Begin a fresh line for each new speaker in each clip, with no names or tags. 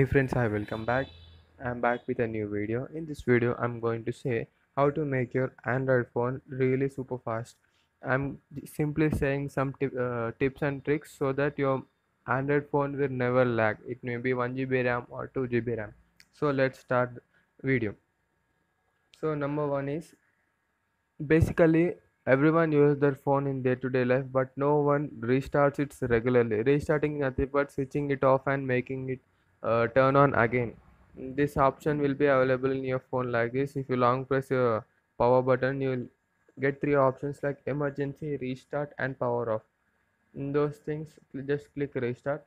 Hey friends, hi, welcome back. I'm back with a new video. In this video, I'm going to say how to make your Android phone really super fast. I'm simply saying some tip, uh, tips and tricks so that your Android phone will never lag. It may be 1 GB RAM or 2 GB RAM. So let's start video. So number one is basically everyone uses their phone in day-to-day life, but no one restarts it regularly. Restarting nothing but switching it off and making it uh, turn on again. This option will be available in your phone like this. If you long press your power button you will get three options like emergency restart and power off. In those things just click restart.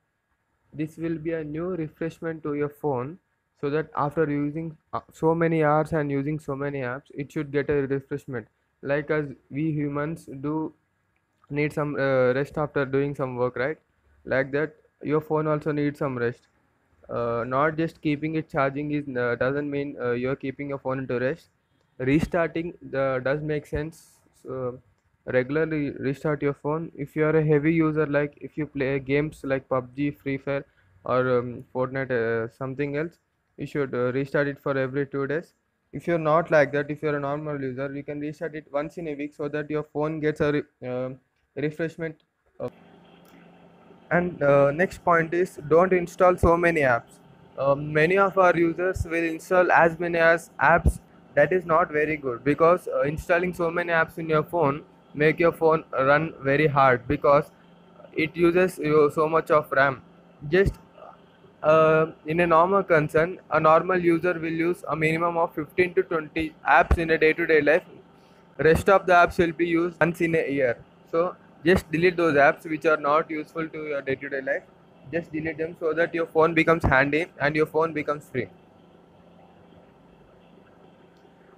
This will be a new refreshment to your phone so that after using uh, so many hours and using so many apps it should get a refreshment. Like as we humans do need some uh, rest after doing some work right? Like that your phone also needs some rest uh, not just keeping it charging is uh, doesn't mean uh, you're keeping your phone into rest. Restarting the does make sense. So regularly restart your phone. If you are a heavy user like if you play games like pubg free fire or um, fortnite uh, something else you should uh, restart it for every two days. If you're not like that if you're a normal user you can restart it once in a week so that your phone gets a re- uh, refreshment and uh, next point is don't install so many apps. Um, many of our users will install as many as apps. That is not very good because uh, installing so many apps in your phone make your phone run very hard because it uses so much of RAM. Just uh, in a normal concern, a normal user will use a minimum of 15 to 20 apps in a day-to-day life. Rest of the apps will be used once in a year. So just delete those apps which are not useful to your day-to-day life. Just delete them so that your phone becomes handy and your phone becomes free.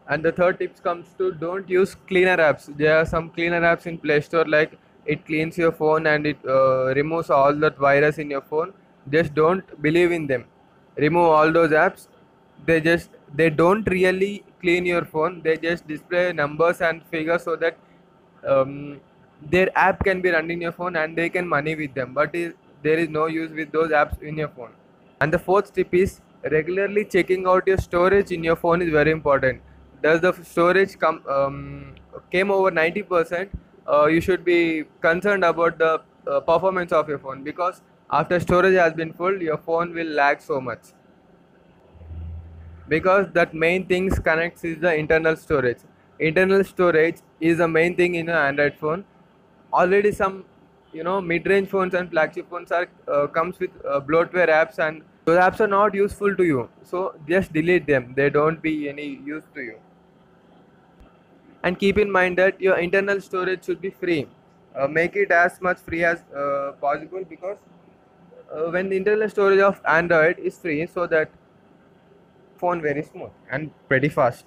And the third tips comes to don't use cleaner apps. There are some cleaner apps in Play Store like it cleans your phone and it uh, removes all that virus in your phone. Just don't believe in them. Remove all those apps. They just they don't really clean your phone. They just display numbers and figures so that um, their app can be run in your phone and they can money with them. But is, there is no use with those apps in your phone. And the fourth tip is regularly checking out your storage in your phone is very important does the storage come um, came over 90% uh, you should be concerned about the uh, performance of your phone because after storage has been full your phone will lag so much because that main things connects is the internal storage internal storage is the main thing in an android phone already some you know mid-range phones and flagship phones are uh, comes with uh, bloatware apps and those apps are not useful to you. So just delete them. They don't be any use to you. And keep in mind that your internal storage should be free. Uh, make it as much free as uh, possible because uh, when the internal storage of android is free so that phone very smooth and pretty fast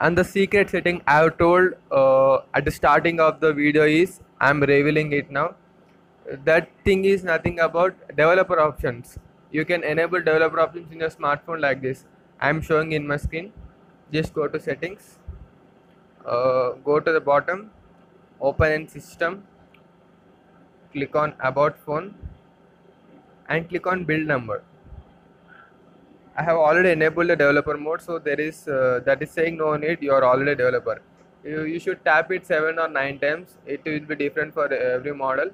and the secret setting i have told uh, at the starting of the video is i'm revealing it now. That thing is nothing about developer options. You can enable developer options in your smartphone like this. I'm showing in my screen. Just go to settings. Uh, go to the bottom. Open in system. Click on about phone. And click on build number I have already enabled the developer mode so there is uh, that is saying no need you are already developer. You, you should tap it 7 or 9 times it will be different for every model.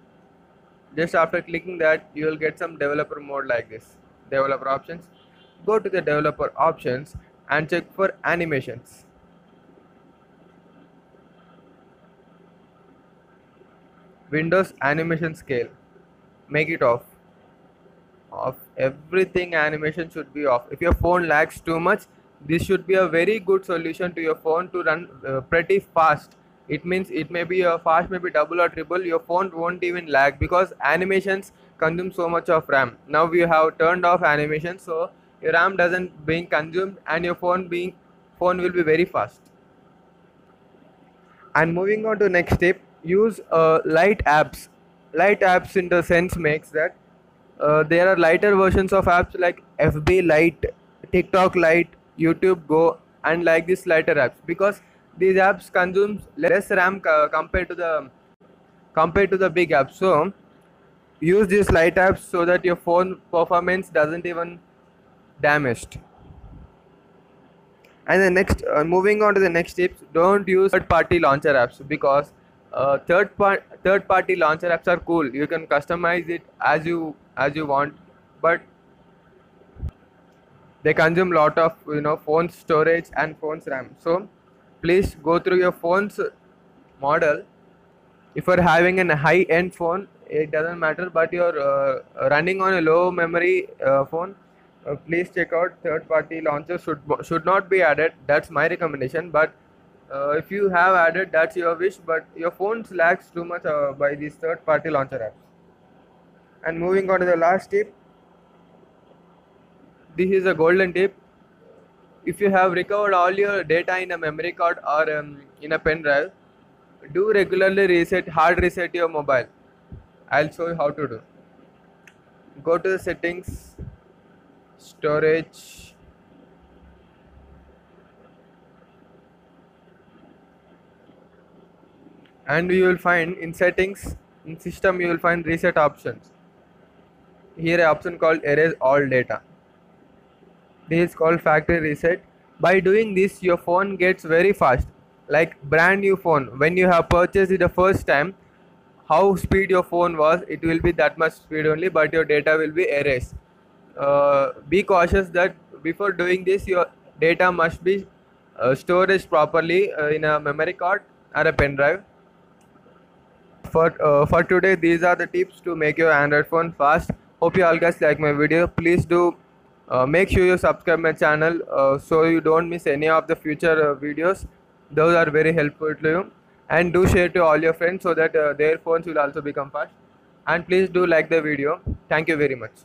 Just after clicking that you will get some developer mode like this. Developer options. Go to the developer options and check for animations. Windows animation scale. Make it off off everything animation should be off. If your phone lags too much this should be a very good solution to your phone to run uh, pretty fast. It means it may be a fast maybe double or triple your phone won't even lag because animations consume so much of ram. Now we have turned off animation so your ram doesn't being consumed and your phone being phone will be very fast. And moving on to next step use uh, light apps. Light apps in the sense makes that uh, there are lighter versions of apps like fb lite tiktok lite youtube go and like these lighter apps. Because these apps consumes less ram compared to the compared to the big apps. So use these light apps so that your phone performance doesn't even damaged. And the next uh, moving on to the next tips don't use third party launcher apps because uh, third part third party launcher apps are cool. You can customize it as you as you want but they consume lot of you know phone storage and phone's ram. So please go through your phone's model. If you're having a high end phone it doesn't matter but you're uh, running on a low memory uh, phone uh, please check out third party launchers. Should should not be added. That's my recommendation but uh, if you have added that's your wish but your phone lags too much uh, by these third party launcher apps and moving on to the last tip. This is a golden tip. If you have recovered all your data in a memory card or um, in a pen drive do regularly reset hard reset your mobile. I'll show you how to do. Go to the settings storage. And you will find in settings in system you will find reset options here option called erase all data. This is called factory reset. By doing this your phone gets very fast. Like brand new phone. When you have purchased it the first time how speed your phone was it will be that much speed only but your data will be erased. Uh, be cautious that before doing this your data must be uh, stored properly uh, in a memory card or a pen drive. For uh, for today these are the tips to make your android phone fast hope you all guys like my video. Please do uh, make sure you subscribe my channel uh, so you don't miss any of the future uh, videos. Those are very helpful to you. And do share to all your friends so that uh, their phones will also become fast. And please do like the video. Thank you very much